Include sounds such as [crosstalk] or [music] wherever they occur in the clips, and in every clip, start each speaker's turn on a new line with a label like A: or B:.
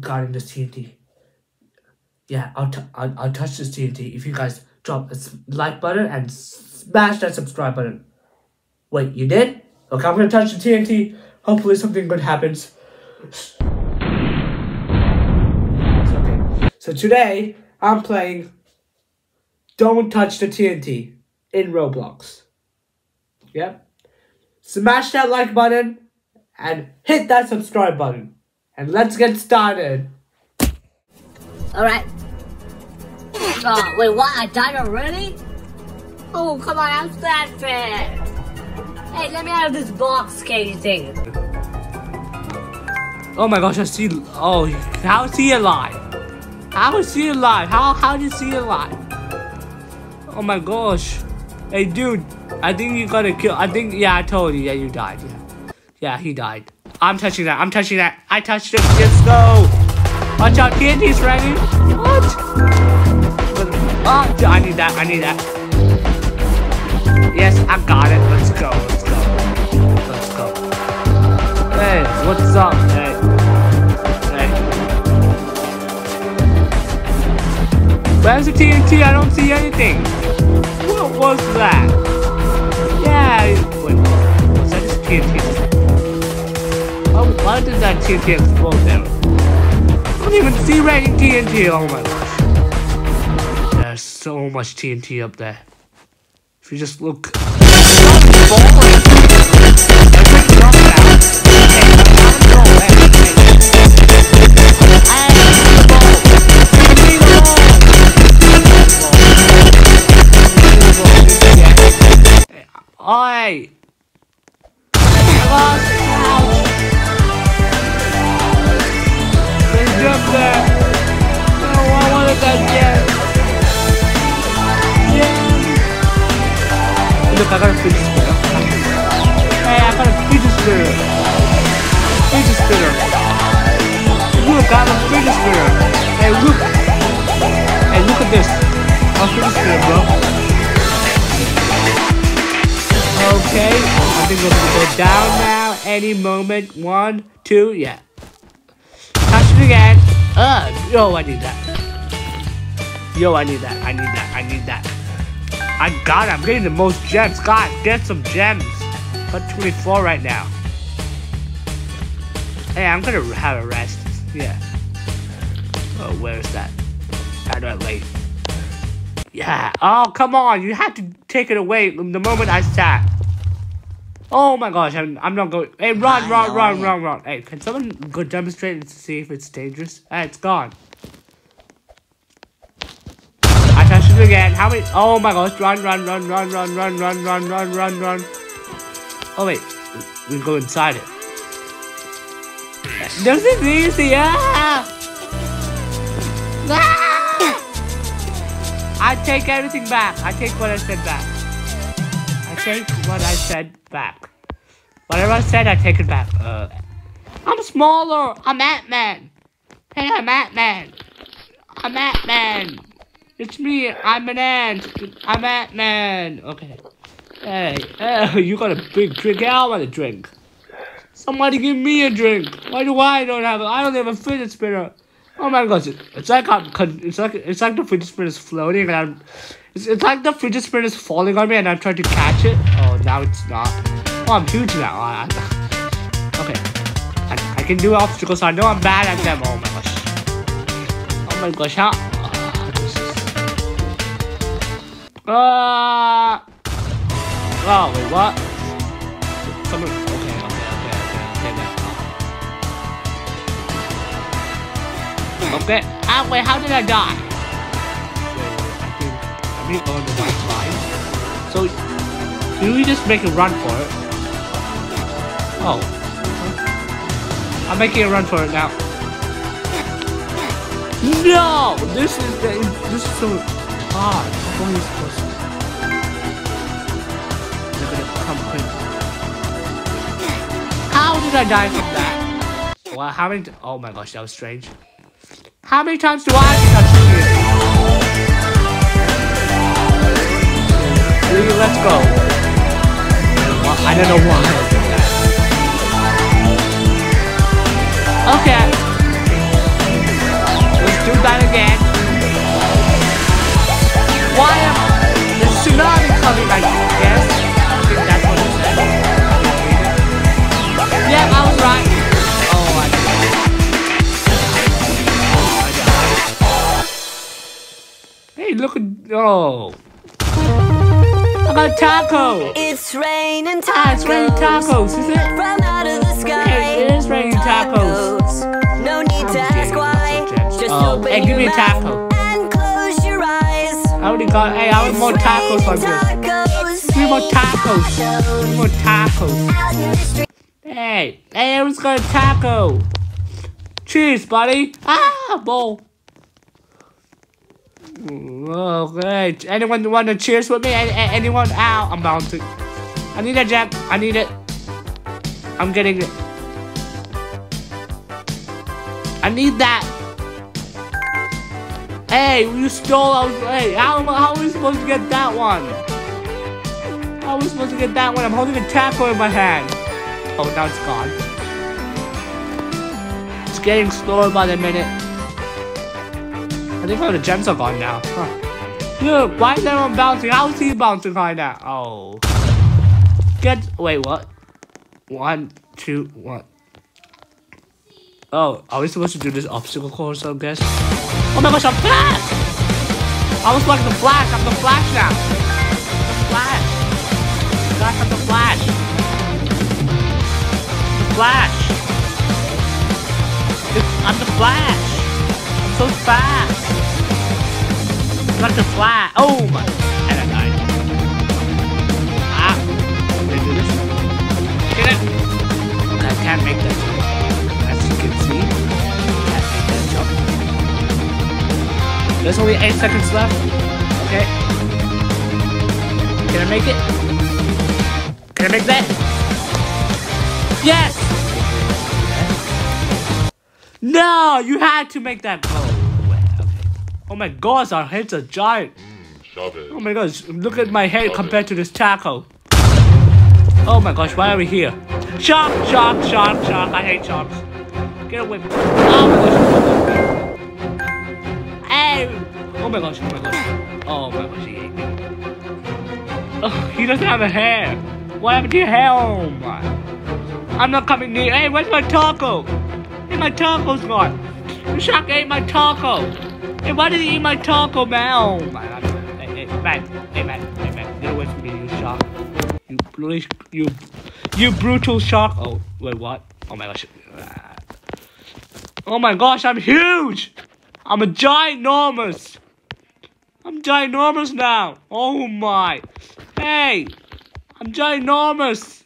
A: regarding this TNT. Yeah, I'll, t- I'll, I'll touch this TNT if you guys drop a like button and smash that subscribe button. Wait, you did? Okay, I'm gonna touch the TNT. Hopefully something good happens. okay, so today I'm playing Don't Touch the TNT in Roblox. Yep. Smash that like button and hit that subscribe button. And let's get started.
B: Alright. Oh, wait, what? I died already? Oh, come on, how's that fair? Hey, let me out of this box, Katie thing.
A: Oh my gosh, I see. Oh, how is he alive? How is he alive? How how did he alive? Oh my gosh. Hey, dude, I think you gotta kill. I think, yeah, I told you. Yeah, you died. Yeah, yeah, he died. I'm touching that. I'm touching that. I touched it. Let's go. Watch out, TNT's ready. What? Oh, I need that. I need that. Yes, I got it. Let's go. Let's go. Let's go. Hey, what's up? Hey. Hey. Where's the TNT? I don't see anything. What was that? That TNT explode? I don't even see raining TNT. Oh my gosh. There's so much TNT up there. If you just look. Oi! Jump there! No, I wanted that gem! Gem! Look, I got a fidget spinner. Hey, I got a fidget spinner! Fidget spinner! Look, I have a fidget spinner! Hey, look! Hey, look at this! A fidget spinner, bro! Okay, I think we're gonna go down now any moment. One, two, yeah. Again. Yo, I need that. Yo, I need that. I need that. I need that. I got it. I'm getting the most gems. God, get some gems. Got 24 right now. Hey, I'm gonna have a rest. Yeah. Oh, where's that? How do I late? Yeah. Oh, come on. You had to take it away the moment I sat. Oh my gosh, I'm, I'm not going. Hey, run, run, run, run, run. Hey, can someone go demonstrate to see if it's dangerous? Hey, it's gone. I touched it again. How many? Oh my gosh, run, run, run, run, run, run, run, run, run, run, run. Oh wait, we can go inside it. This is easy. Ah! Ah! I take everything back. I take what I said back. Take what I said back. Whatever I said, I take it back. Uh, I'm smaller. I'm Ant-Man. Hey, I'm Ant-Man. I'm Ant-Man. It's me. I'm an ant. I'm Ant-Man. Okay. Hey, hey, you got a big drink. I want a drink. Somebody give me a drink. Why do I don't have? A, I don't have a fidget spinner. Oh my gosh, it's like I'm, it's like it's like the fidget spinner is floating and I'm, it's, it's like the fidget spinner is falling on me and I'm trying to catch it. Oh, now it's not. Oh, I'm huge now. I, I, [laughs] okay, I, I can do obstacles. I know I'm bad at them. Oh my gosh. Oh my gosh, how? Ah. Uh, oh wait, what? Someone. Okay, okay, okay, okay, okay. Okay. Ah, wait, how did I die? I'm on the. So, do we just make a run for it? Oh. I'm making a run for it now. No! This is the, this is so hard. How you. How did I die from that? Well, how many? Oh my gosh, that was strange. How many times do I have to touch the Three, let's go. I don't know why. Okay. do that again. Why am the tsunami coming? I. I think that's what said. Yeah, I was right. Oh, I. Hey, look at oh. I got taco.
C: It's raining tacos.
A: Ah, it's raining tacos, is it?
C: From out of the sky.
A: Hey, it is raining tacos.
C: No need to ask why. Just
A: Oh,
C: open
A: hey, give me a taco.
C: And close your eyes.
A: I already got. Hey, I want more tacos like this.
C: Tacos.
A: Give me more tacos. Give me more tacos.
C: Out in the street.
A: Hey, hey, everyone's got a taco. Cheers, buddy. Ah, bowl. Okay. Anyone want to cheers with me? Any, anyone? Ow, I'm bouncing. I need a jack. I need it. I'm getting it. I need that. Hey, you stole. Was, hey, how, how are we supposed to get that one? How are we supposed to get that one? I'm holding a taco in my hand. Oh, now it's gone. It's getting slower by the minute. Think all the gems are gone now. Huh. Look, why is everyone bouncing? How is he bouncing right now? Oh. Get. Wait, what? One, two, one. Oh, are we supposed to do this obstacle course, I guess? Oh my gosh, I'm Flash! I was like the Flash, I'm the Flash now! The Flash! Guys, I'm the Flash! The Flash! It's- I'm the Flash! I'm so fast! Like the Flash! Oh my! And I died. Ah! Can I do this? Get it! I can't make that jump. As you can see, can't make that jump. There's only 8 seconds left. Okay. Can I make it? Can I make that? Yes! No, you had to make that go. Oh my gosh, our heads are giant.
D: Mm, shove it.
A: Oh my gosh, look at my mm, head compared to this taco. Oh my gosh, why are we here? Shark, shark, shark, shark. I hate sharks. Get away from me. Oh my gosh. Oh my gosh, oh my gosh. Oh my gosh, he ate me. Oh, he doesn't have a hair. What happened to your hair? Oh my. I'm not coming near. Hey, where's my taco? Hey, my taco's gone. The shark ate my taco. Hey, why did he eat my taco, man? My. Hey, hey, man. Hey, man. Hey, man. Get away from me, you shark. You bloody, you, you brutal shark. Oh, wait, what? Oh my gosh. Ah. Oh my gosh, I'm huge. I'm a ginormous. I'm ginormous now. Oh my. Hey, I'm ginormous.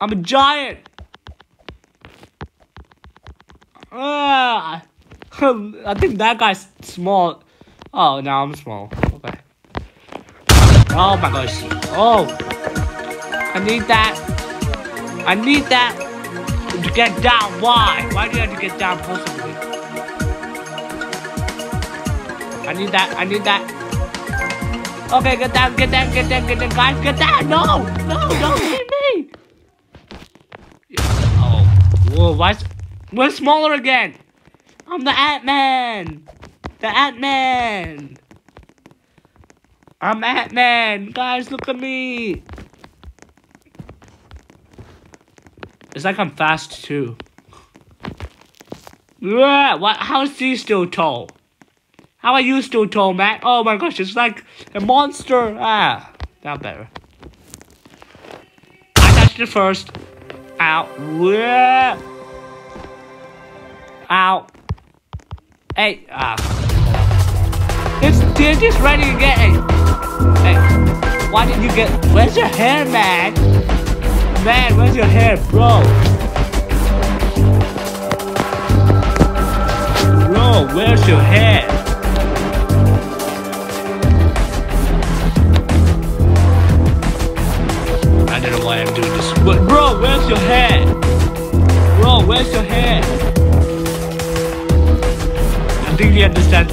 A: I'm a giant. Ah, [laughs] I think that guy's small. Oh, now I'm small. Okay. Oh my gosh. Oh. I need that. I need that to get down. Why? Why do you have to get down possibly? I need that. I need that. Okay, get down, get down, get down, get down, guys, get down. No, no, don't hit me. Oh, whoa, why? we're smaller again? I'm the Ant Man. The Ant Man. I'm Ant Man. Guys, look at me. It's like I'm fast too. Yeah, what? How is he still tall? How are you still tall, man? Oh my gosh, it's like a monster. Ah, that better. I touched it first. Yeah. Ow. Hey, ah. It's they're just ready to get it. Hey, why did you get? Where's your hair, man? Man, where's your hair, bro? Bro, where's your hair? I don't know why I'm doing this. But bro, where's your hair? Bro, where's your hair? completely understand.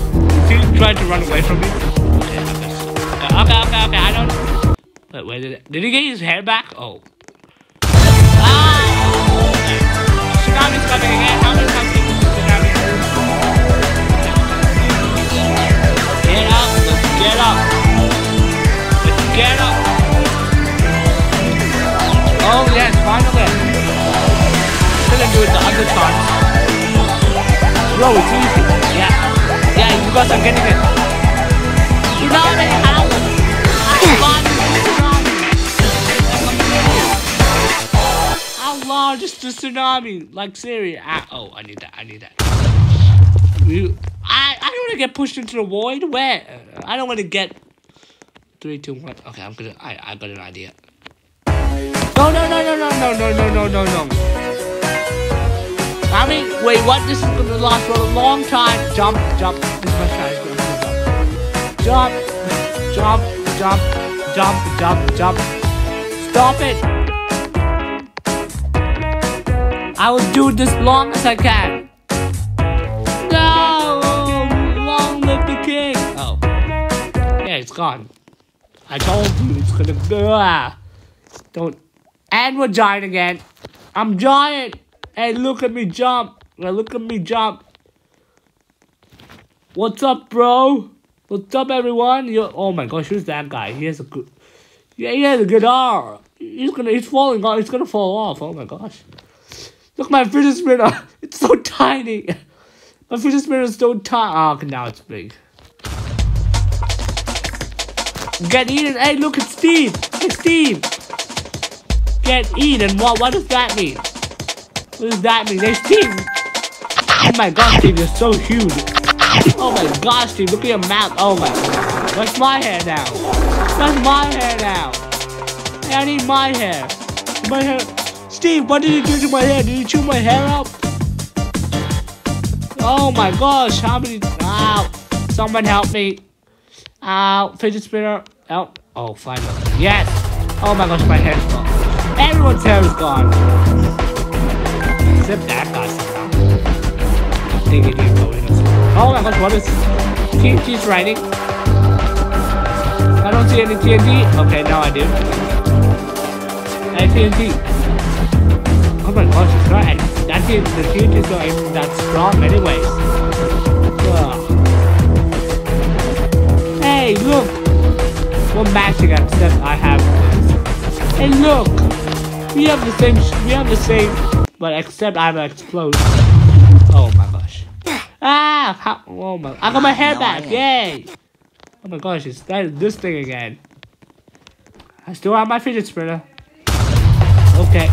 A: She trying to run away from me. Okay, okay, okay, okay, I don't... Wait, where did he get his hair back? Oh. Ah! Tsunami's coming again. How many times did tsunami Get up. Let's get up. Let's get up. Oh, yes, finally. Still do it the other time. Bro, it's easy. Yeah. Yeah, you guys are getting it. Tsunami, how? How large tsunami? How large is the tsunami? Like seriously? Ah, oh, I need that. I need that. You, I, I don't want to get pushed into the void. Where? I don't want to get. Three, two, one. Okay, I'm gonna. I, I got an idea. No, no, no, no, no, no, no, no, no, no, no. Mean, wait, what? This is gonna last for a long time. Jump, jump. This is my strategy. Jump, jump, jump, jump, jump, jump. Stop it. I will do this long as I can. No! Long live the king! Oh. Yeah, it's gone. I told you it's gonna go. Ah. Don't. And we're giant again. I'm giant! Hey, look at me jump! Hey, look at me jump! What's up, bro? What's up, everyone? you oh my gosh, who's that guy? He has a good. Yeah, he has a guitar. He's gonna. He's falling off. He's gonna fall off. Oh my gosh. Look, my fidget [laughs] spinner. It's so tiny. [laughs] My fidget spinner is so tiny. Oh, now it's big. Get eaten. Hey, look, it's Steve. Hey, Steve. Get eaten. What? What does that mean? What does that mean? Hey, Steve. Oh my God, Steve, you're so huge. Oh my gosh, Steve, look at your mouth. Oh my God. What's my hair now? What's my hair now? I need my hair. My hair. Steve, what did you do to my hair? Did you chew my hair up? Oh my gosh, how many? Ow. Someone help me. Ow. Fidget spinner. Oh, oh, finally. Yes. Oh my gosh, my hair's gone. Everyone's hair is gone. Except that guy somehow. I think he didn't go in. Oh my gosh, what is TNT's writing? I don't see any TNT. Okay, now I do. Hey, TNT. Oh my gosh, it's not. and That TNT, the TNT is not even that strong, anyways. Ugh. Hey, look. What magic except I have this. Hey, look. We have the same. We have the same, but except I have an explosion. Oh my gosh. Ah! How, oh my! I got my hair back! Yay! Oh my gosh! It's that this thing again. I still have my fidget spinner. Okay.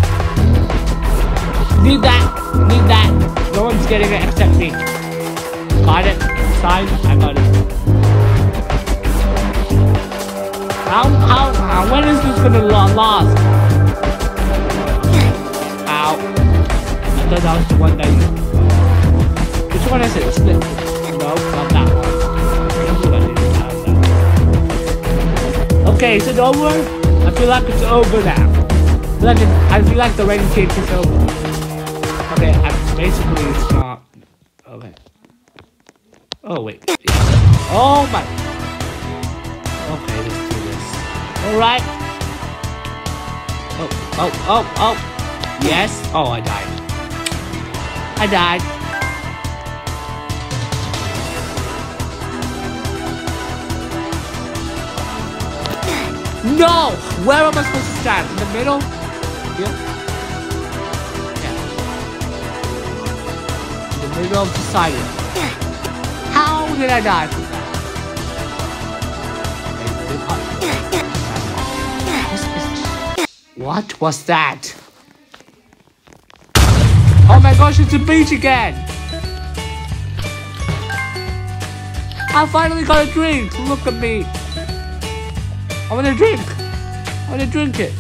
A: Need that. Need that. No one's getting it except me. Got it. Signed. I got it. How, how, how, when is this gonna last? That was the one that. Which one is it? Split. No, not that. Okay, is it over? I feel like it's over now. I feel like, it, I feel like the rain cake is over. Okay, I'm basically it's not. Okay. Oh, wait. Oh my. Okay, let's do this. Alright. Oh, oh, oh, oh. Yes. Oh, I died. I died. No! Where am I supposed to stand? In the middle? Yeah. In the middle of the side. How did I die from that? What was that? Oh my gosh, it's a beach again! I finally got a drink! Look at me! I want to drink. I want to drink it.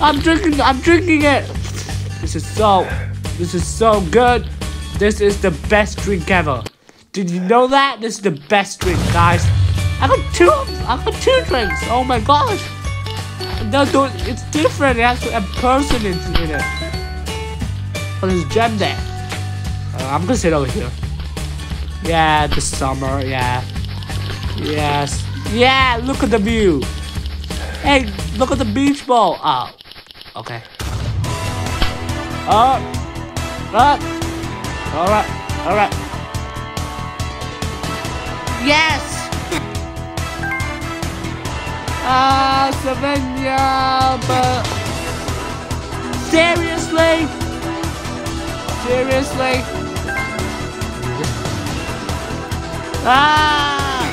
A: I'm drinking. I'm drinking it. This is so. This is so good. This is the best drink ever. Did you know that? This is the best drink, guys. I got two. I got two drinks. Oh my gosh. No, don't, it's different. It has a person in it. There's a gem there. Uh, I'm gonna sit over here. Yeah, the summer. Yeah. Yes. Yeah, look at the view. Hey, look at the beach ball. Oh, okay. Up, up. All right, all right. Yes. [laughs] Ah, Savannah, but seriously, seriously. Ah!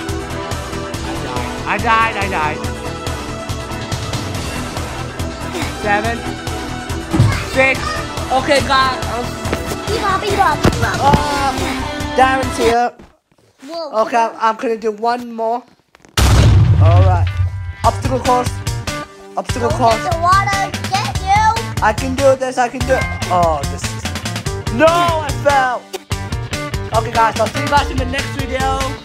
A: I died. I died. I died. Seven, six. Okay, guys.
D: Bebop, bebop, bebop.
A: Uh, Darren's here.
D: Whoa.
A: Okay, I'm, I'm gonna do one more. Alright. Obstacle course. Obstacle
D: Don't
A: course.
D: let the water get you.
A: I can do this, I can do it. Oh, this is... No, I fell. Okay, guys, I'll see you guys in the next video.